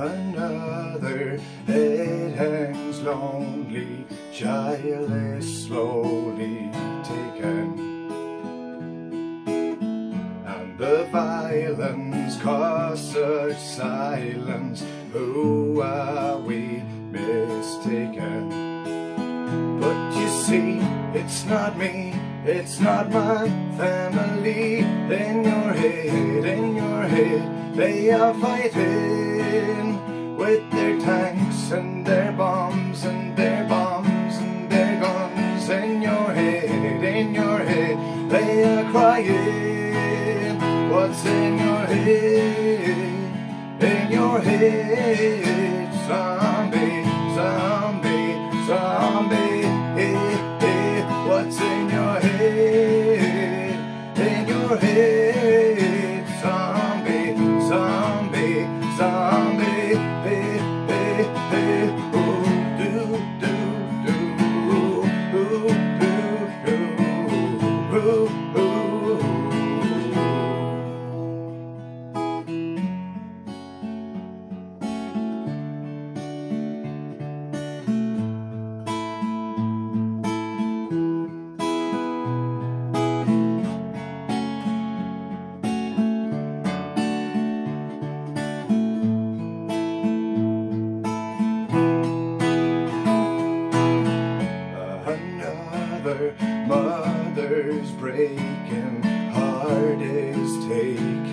another. It hangs lonely, childless, slowly taken. And the violence caused such silence. Who are we mistaken? But you see, it's not me, it's not my family. In your head, in your head, they are fighting with their tanks and their bombs and their bombs and their guns In your head, in your head. They are crying What's in your head, in your head Zombie, zombie,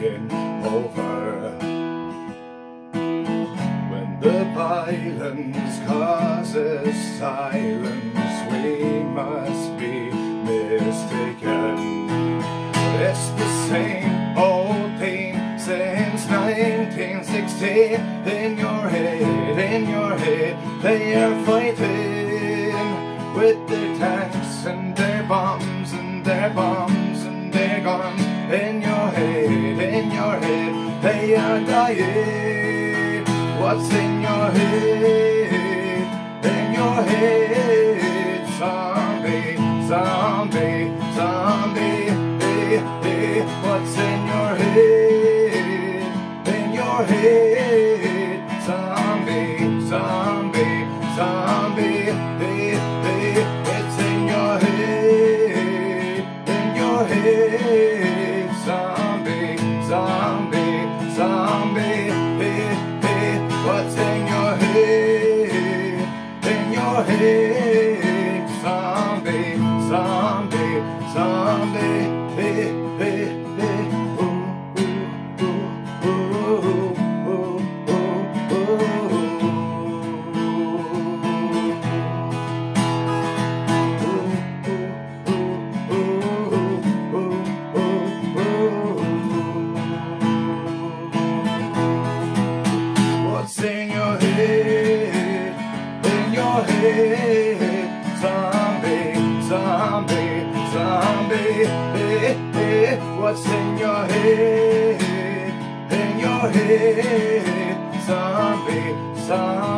over. When the violence causes silence We must be mistaken. It's the same old theme since 1960 In your head, in your head They are fighting with their tanks and their bombs and their bombs and their guns. In your head, your head, they are dying. What's in your head, in your head, zombie, zombie, what's in your head? In your head, zombie, zombie.